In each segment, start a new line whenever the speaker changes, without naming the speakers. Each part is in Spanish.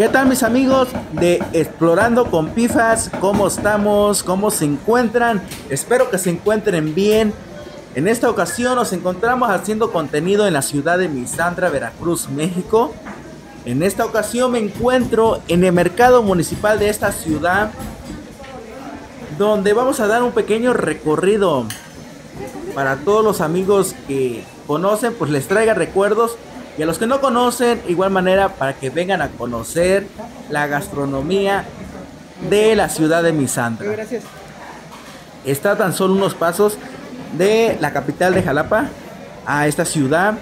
¿Qué tal mis amigos de Explorando con Pifas? ¿Cómo estamos? ¿Cómo se encuentran? Espero que se encuentren bien. En esta ocasión nos encontramos haciendo contenido en la ciudad de Misandra, Veracruz, México. En esta ocasión me encuentro en el mercado municipal de esta ciudad donde vamos a dar un pequeño recorrido para todos los amigos que conocen, pues les traiga recuerdos y a los que no conocen, igual manera para que vengan a conocer la gastronomía de la ciudad de Misandra. Gracias. Está tan solo unos pasos de la capital de Jalapa a esta ciudad.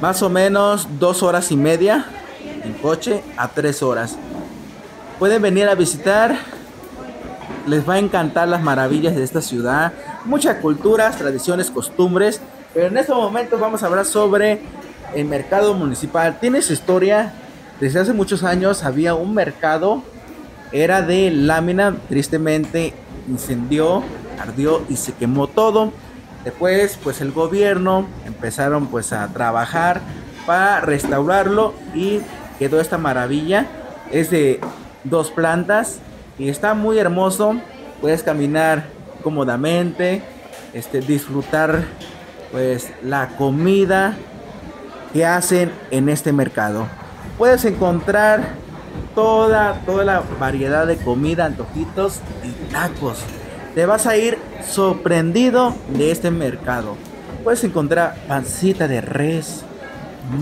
Más o menos dos horas y media en coche a tres horas. Pueden venir a visitar. Les va a encantar las maravillas de esta ciudad. Muchas culturas, tradiciones, costumbres. Pero en estos momentos vamos a hablar sobre el mercado municipal. Tiene su historia. Desde hace muchos años había un mercado. Era de lámina. Tristemente incendió, ardió y se quemó todo. Después, pues el gobierno empezaron pues a trabajar para restaurarlo y quedó esta maravilla. Es de dos plantas y está muy hermoso. Puedes caminar cómodamente, este, disfrutar pues la comida que hacen en este mercado. Puedes encontrar toda, toda la variedad de comida, antojitos y tacos. Te vas a ir sorprendido de este mercado. Puedes encontrar pancita de res,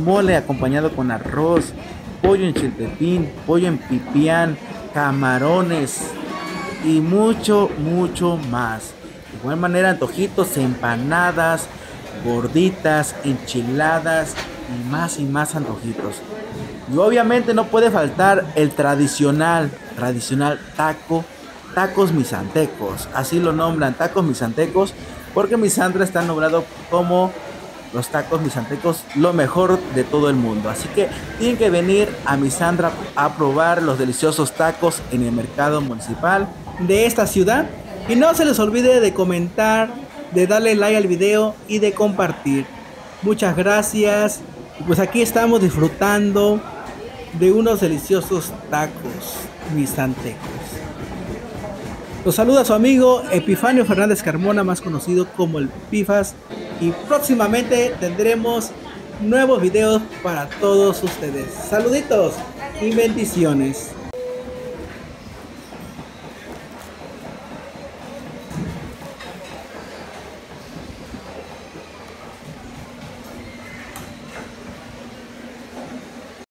mole acompañado con arroz, pollo en chiltepín, pollo en pipián, camarones y mucho, mucho más. De igual manera, antojitos, empanadas, gorditas, enchiladas y más y más antojitos. Y obviamente no puede faltar el tradicional, tradicional taco, tacos misantecos. Así lo nombran, tacos misantecos, porque Misandra está nombrado como los tacos misantecos lo mejor de todo el mundo. Así que tienen que venir a Misandra a probar los deliciosos tacos en el mercado municipal de esta ciudad. Y no se les olvide de comentar, de darle like al video y de compartir. Muchas gracias. Pues aquí estamos disfrutando de unos deliciosos tacos misantecos. Los saluda su amigo Epifanio Fernández Carmona, más conocido como el Pifas. Y próximamente tendremos nuevos videos para todos ustedes. Saluditos y bendiciones.